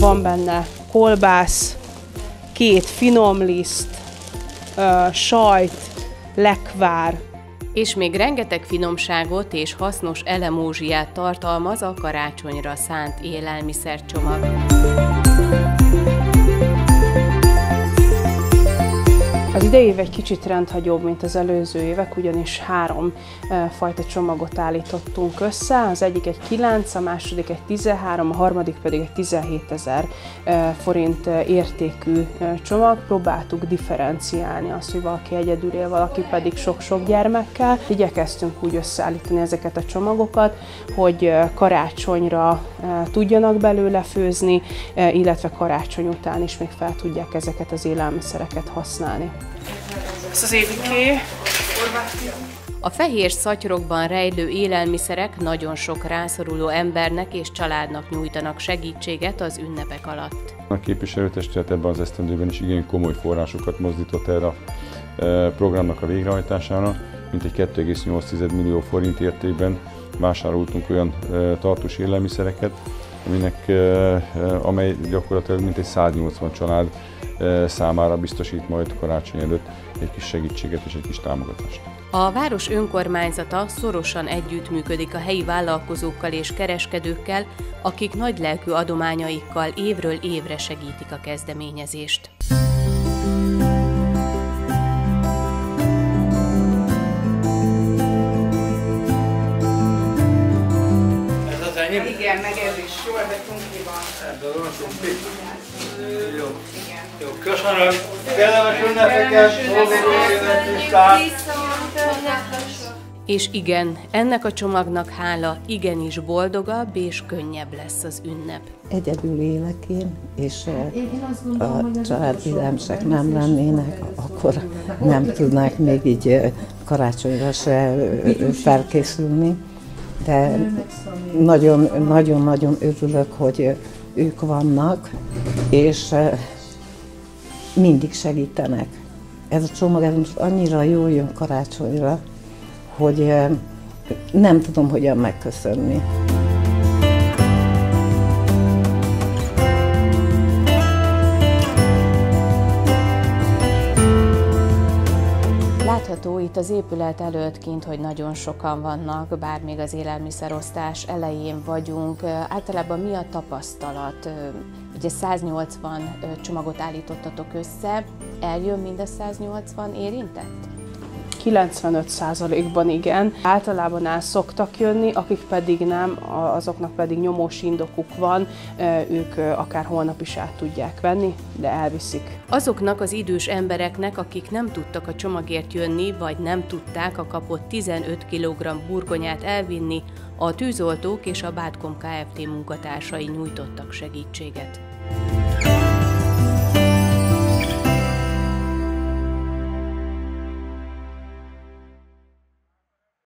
Van benne kolbász, két finomliszt, sajt, lekvár, és még rengeteg finomságot és hasznos elemózsiát tartalmaz a karácsonyra szánt élelmiszercsomag. Idei év egy kicsit rendhagyóbb, mint az előző évek, ugyanis három fajta csomagot állítottunk össze. Az egyik egy 9, a második egy 13, a harmadik pedig egy 17 ezer forint értékű csomag. Próbáltuk differenciálni azt, hogy valaki egyedül él, valaki pedig sok-sok gyermekkel. Igyekeztünk úgy összeállítani ezeket a csomagokat, hogy karácsonyra tudjanak belőle főzni, illetve karácsony után is még fel tudják ezeket az élelmiszereket használni. Ez az éviké. A fehér szatyrokban rejlő élelmiszerek nagyon sok rászoruló embernek és családnak nyújtanak segítséget az ünnepek alatt. A képviselőtestület ebben az esztendőben is igen komoly forrásokat mozdított erre a e, programnak a végrehajtására, mint egy 2,8 millió forint értékben vásároltunk olyan tartós élelmiszereket, aminek, amely gyakorlatilag mintegy 180 család számára biztosít majd karácsony előtt egy kis segítséget és egy kis támogatást. A város önkormányzata szorosan együttműködik a helyi vállalkozókkal és kereskedőkkel, akik nagy lelkű adományaikkal évről évre segítik a kezdeményezést. Enyém? Igen, meg ez is jól, de kunkli van. Ebből van kunkli? Jó. Jó, köszönöm. Kellemes ünnepeket, boldog És igen, ennek a csomagnak hála igenis boldogabb és könnyebb lesz az ünnep. Egyedül élek én, és a családi lemsek nem lennének, akkor nem tudnák még így karácsonyra se felkészülni. De nagyon-nagyon örülök, hogy ők vannak, és mindig segítenek. Ez a csomag ez most annyira jól jön karácsonyra, hogy nem tudom hogyan megköszönni. Látható itt az épület előtt kint, hogy nagyon sokan vannak, bár még az élelmiszerosztás elején vagyunk. Általában mi a tapasztalat? Ugye 180 csomagot állítottatok össze, eljön mind a 180 érintett? 95%-ban igen. Általában el szoktak jönni, akik pedig nem, azoknak pedig nyomós indokuk van, ők akár holnap is át tudják venni, de elviszik. Azoknak az idős embereknek, akik nem tudtak a csomagért jönni, vagy nem tudták a kapott 15 kg burgonyát elvinni, a tűzoltók és a Bátkom Kft. munkatársai nyújtottak segítséget.